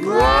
Whoa!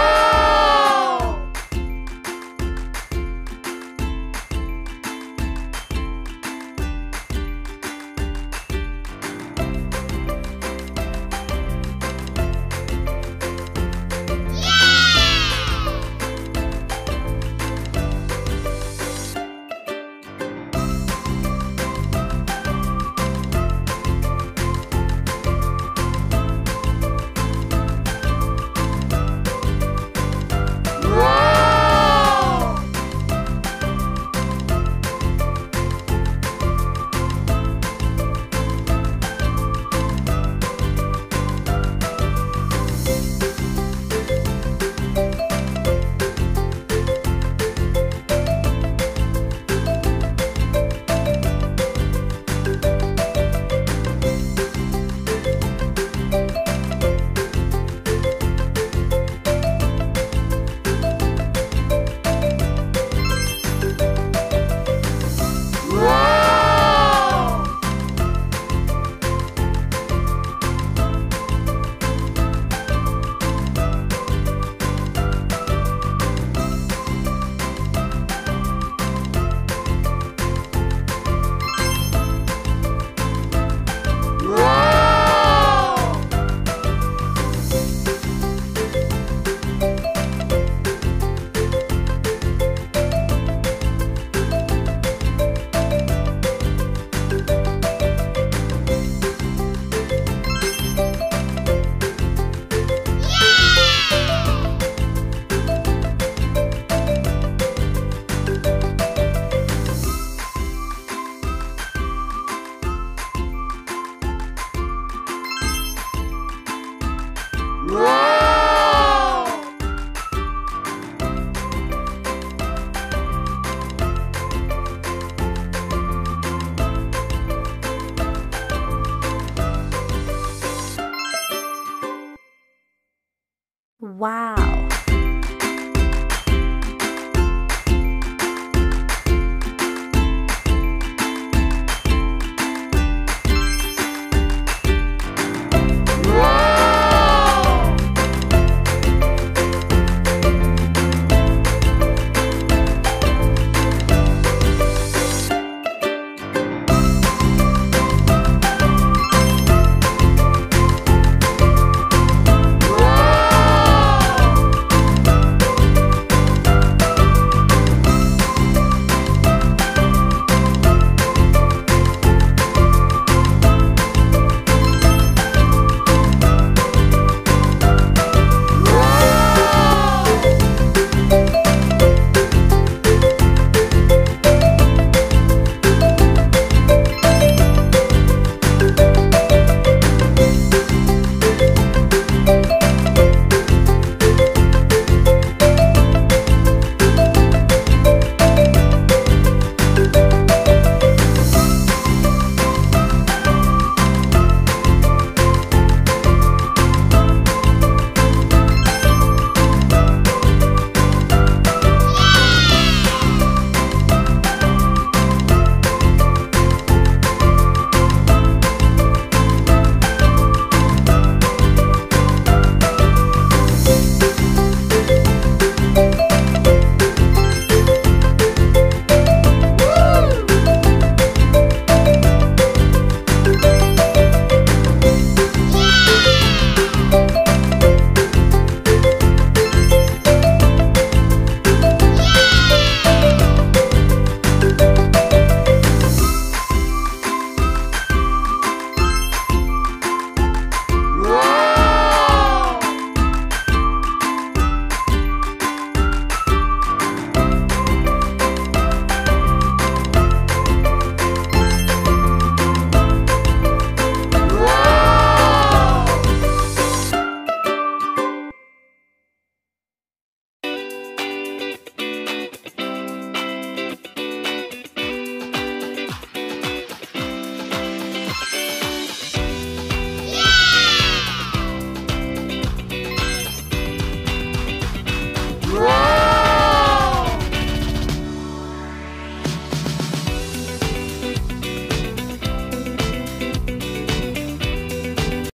Wow